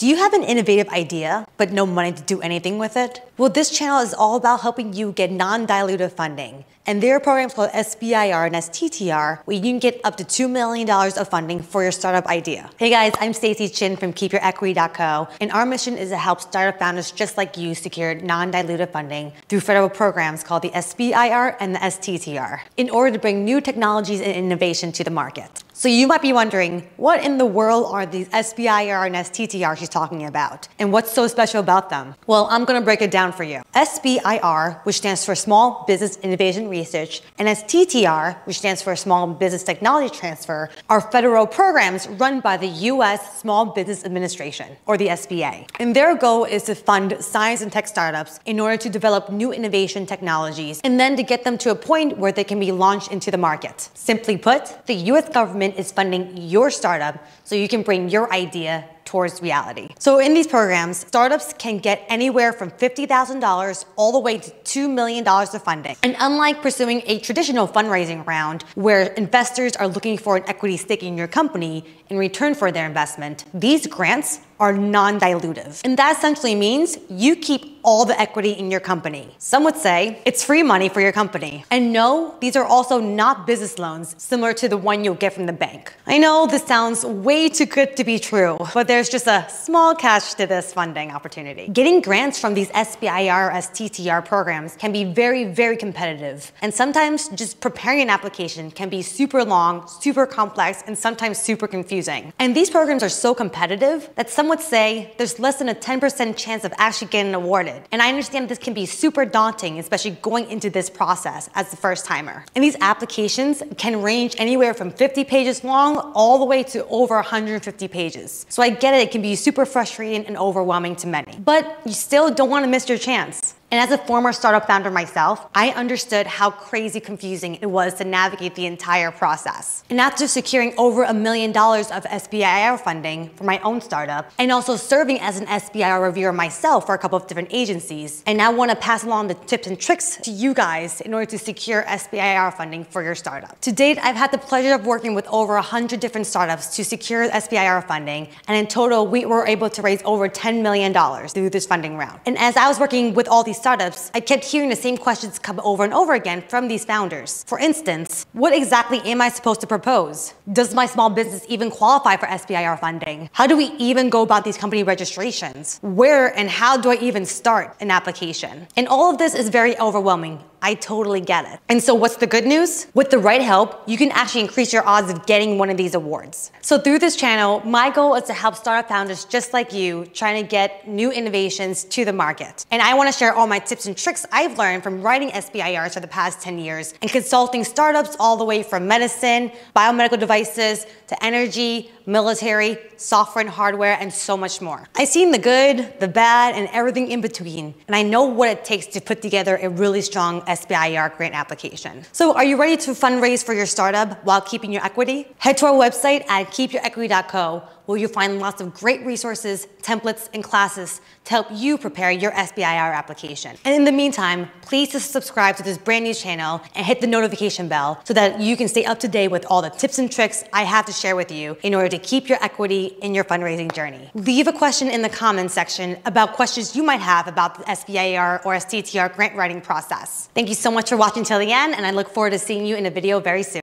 Do you have an innovative idea, but no money to do anything with it? Well, this channel is all about helping you get non-dilutive funding. And there are programs called SBIR and STTR where you can get up to $2 million of funding for your startup idea. Hey guys, I'm Stacy Chin from KeepYourEquity.co, and our mission is to help startup founders just like you secure non-dilutive funding through federal programs called the SBIR and the STTR in order to bring new technologies and innovation to the market. So you might be wondering, what in the world are these SBIR and STTR she's talking about? And what's so special about them? Well, I'm gonna break it down for you. SBIR, which stands for Small Business Innovation Research, and STTR, which stands for Small Business Technology Transfer, are federal programs run by the US Small Business Administration, or the SBA. And their goal is to fund science and tech startups in order to develop new innovation technologies and then to get them to a point where they can be launched into the market. Simply put, the US government is funding your startup so you can bring your idea towards reality. So in these programs, startups can get anywhere from $50,000 all the way to $2 million of funding. And unlike pursuing a traditional fundraising round where investors are looking for an equity stake in your company in return for their investment, these grants are non-dilutive. And that essentially means you keep all the equity in your company. Some would say it's free money for your company. And no, these are also not business loans similar to the one you'll get from the bank. I know this sounds way too good to be true, but there's just a small catch to this funding opportunity. Getting grants from these SBIR STTR programs can be very, very competitive. And sometimes just preparing an application can be super long, super complex, and sometimes super confusing. And these programs are so competitive that some would say there's less than a 10% chance of actually getting awarded. And I understand this can be super daunting, especially going into this process as the first timer. And these applications can range anywhere from 50 pages long all the way to over 150 pages. So I get it, it can be super frustrating and overwhelming to many. But you still don't want to miss your chance. And as a former startup founder myself, I understood how crazy confusing it was to navigate the entire process. And after securing over a million dollars of SBIR funding for my own startup, and also serving as an SBIR reviewer myself for a couple of different agencies, I now want to pass along the tips and tricks to you guys in order to secure SBIR funding for your startup. To date, I've had the pleasure of working with over 100 different startups to secure SBIR funding, and in total, we were able to raise over $10 million through this funding round. And as I was working with all these startups, I kept hearing the same questions come over and over again from these founders. For instance, what exactly am I supposed to propose? Does my small business even qualify for SBIR funding? How do we even go about these company registrations? Where and how do I even start an application? And all of this is very overwhelming. I totally get it. And so what's the good news? With the right help, you can actually increase your odds of getting one of these awards. So through this channel, my goal is to help startup founders just like you trying to get new innovations to the market. And I wanna share all my tips and tricks I've learned from writing SBIRs for the past 10 years and consulting startups all the way from medicine, biomedical devices, to energy, military, software and hardware, and so much more. I've seen the good, the bad, and everything in between, and I know what it takes to put together a really strong SBIR grant application. So are you ready to fundraise for your startup while keeping your equity? Head to our website at keepyourequity.co where you'll find lots of great resources, templates, and classes to help you prepare your SBIR application. And in the meantime, please subscribe to this brand new channel and hit the notification bell so that you can stay up to date with all the tips and tricks I have to share with you in order to keep your equity in your fundraising journey. Leave a question in the comments section about questions you might have about the SBIR or STTR grant writing process. Thank you so much for watching till the end, and I look forward to seeing you in a video very soon.